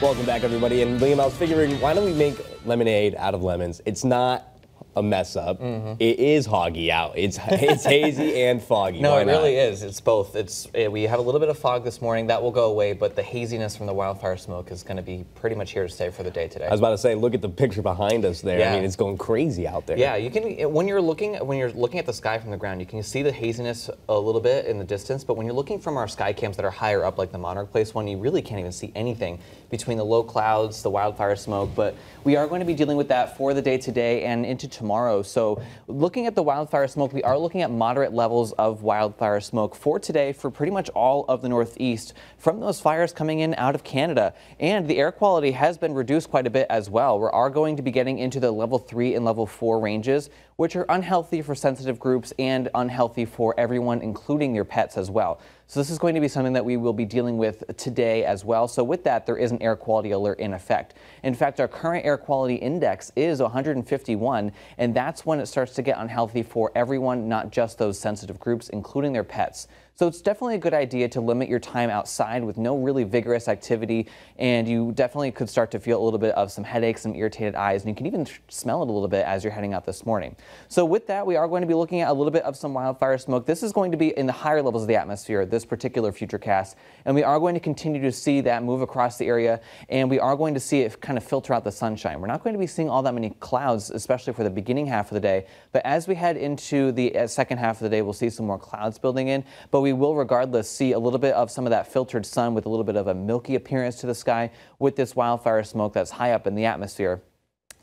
Welcome back, everybody. And Liam, I was figuring, why don't we make lemonade out of lemons? It's not a mess up. Mm-hmm. It is hoggy out. It's it's hazy and foggy. No, Why it really is. It's both. It's eh, we have a little bit of fog this morning that will go away, but the haziness from the wildfire smoke is going to be pretty much here to stay for the day today. I was about to say, look at the picture behind us there. I mean, it's going crazy out there. Yeah, you can eh, when you're looking when you're looking at the sky from the ground, you can see the haziness a little bit in the distance. But when you're looking from our sky cams that are higher up, like the Monarch Place one, you really can't even see anything between the low clouds, the wildfire smoke. But we are going to be dealing with that for the day today and into tomorrow. So looking at the wildfire smoke, we are looking at moderate levels of wildfire smoke for today for pretty much all of the Northeast from those fires coming in out of Canada. And the air quality has been reduced quite a bit as well. We are going to be getting into the level three and level four ranges, which are unhealthy for sensitive groups and unhealthy for everyone, including your pets as well. So this is going to be something that we will be dealing with today as well. So with that, there is an air quality alert in effect. In fact, our current air quality index is 151, and that's when it starts to get unhealthy for everyone, not just those sensitive groups, including their pets. So it's definitely a good idea to limit your time outside with no really vigorous activity, and you definitely could start to feel a little bit of some headaches, some irritated eyes, and you can even smell it a little bit as you're heading out this morning. So with that, we are going to be looking at a little bit of some wildfire smoke. This is going to be in the higher levels of the atmosphere, this particular futurecast, and we are going to continue to see that move across the area, and we are going to see it kind of filter out the sunshine. We're not going to be seeing all that many clouds, especially for the beginning half of the day, but as we head into the uh, second half of the day, we'll see some more clouds building in, but we will regardless see a little bit of some of that filtered sun with a little bit of a milky appearance to the sky with this wildfire smoke that's high up in the atmosphere.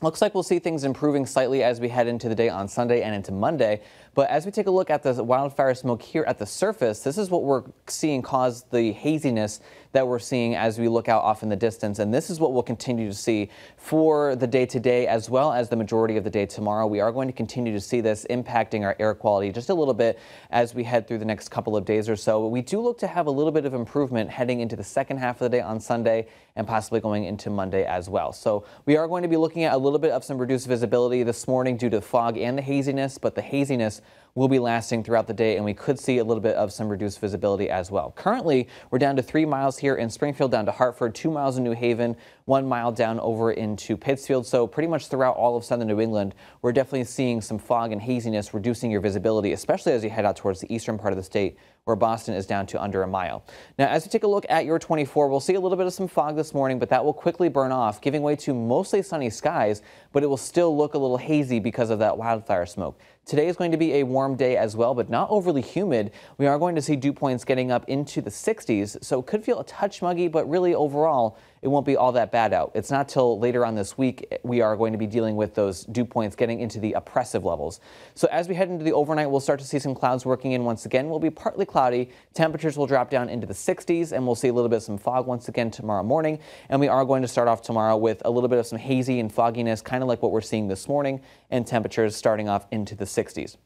Looks like we'll see things improving slightly as we head into the day on Sunday and into Monday. But as we take a look at the wildfire smoke here at the surface, this is what we're seeing cause the haziness that we're seeing as we look out off in the distance. And this is what we'll continue to see for the day today as well as the majority of the day tomorrow. We are going to continue to see this impacting our air quality just a little bit as we head through the next couple of days or so. We do look to have a little bit of improvement heading into the second half of the day on Sunday and possibly going into Monday as well. So we are going to be looking at a little bit of some reduced visibility this morning due to fog and the haziness, but the haziness will be lasting throughout the day and we could see a little bit of some reduced visibility as well. Currently, we're down to three miles here in Springfield, down to Hartford, two miles in New Haven, one mile down over into Pittsfield. So pretty much throughout all of southern New England, we're definitely seeing some fog and haziness reducing your visibility, especially as you head out towards the eastern part of the state where Boston is down to under a mile. Now, as we take a look at your 24, we'll see a little bit of some fog this morning, but that will quickly burn off, giving way to mostly sunny skies, but it will still look a little hazy because of that wildfire smoke. Today is going to be a warm day as well, but not overly humid. We are going to see dew points getting up into the 60s, so it could feel a touch muggy, but really overall, it won't be all that bad out. It's not till later on this week we are going to be dealing with those dew points getting into the oppressive levels. So as we head into the overnight, we'll start to see some clouds working in once again. We'll be partly cloudy. Temperatures will drop down into the 60s, and we'll see a little bit of some fog once again tomorrow morning. And we are going to start off tomorrow with a little bit of some hazy and fogginess, kind of like what we're seeing this morning, and temperatures starting off into the 60s.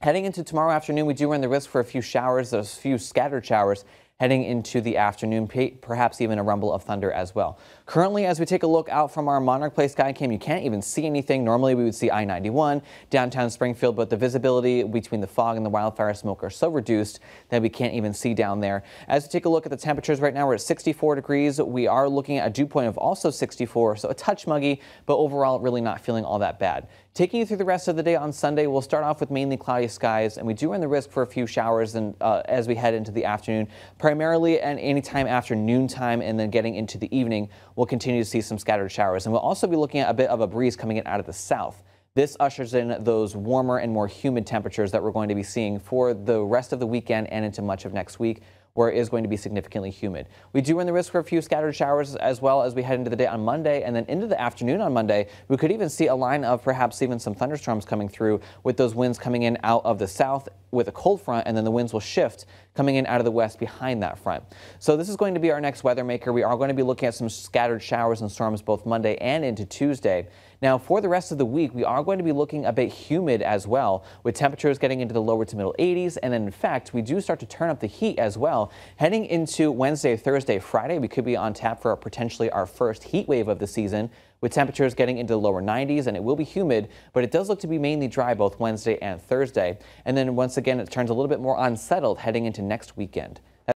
Heading into tomorrow afternoon, we do run the risk for a few showers, a few scattered showers heading into the afternoon, perhaps even a rumble of thunder as well. Currently, as we take a look out from our Monarch Place Skycam, you can't even see anything. Normally, we would see I-91 downtown Springfield, but the visibility between the fog and the wildfire smoke are so reduced that we can't even see down there. As we take a look at the temperatures right now, we're at 64 degrees. We are looking at a dew point of also 64, so a touch muggy, but overall really not feeling all that bad. Taking you through the rest of the day on Sunday, we'll start off with mainly cloudy skies, and we do run the risk for a few showers and, uh, as we head into the afternoon, primarily at any time after noontime and then getting into the evening, we'll continue to see some scattered showers. And we'll also be looking at a bit of a breeze coming in out of the south. This ushers in those warmer and more humid temperatures that we're going to be seeing for the rest of the weekend and into much of next week where it is going to be significantly humid. We do run the risk for a few scattered showers as well as we head into the day on Monday and then into the afternoon on Monday. We could even see a line of perhaps even some thunderstorms coming through with those winds coming in out of the south with a cold front and then the winds will shift coming in out of the west behind that front. So this is going to be our next weather maker. We are going to be looking at some scattered showers and storms both Monday and into Tuesday. Now for the rest of the week, we are going to be looking a bit humid as well with temperatures getting into the lower to middle 80s. And then in fact, we do start to turn up the heat as well. Heading into Wednesday, Thursday, Friday, we could be on tap for potentially our first heat wave of the season with temperatures getting into the lower 90s and it will be humid, but it does look to be mainly dry both Wednesday and Thursday. And then once again, it turns a little bit more unsettled heading into next weekend.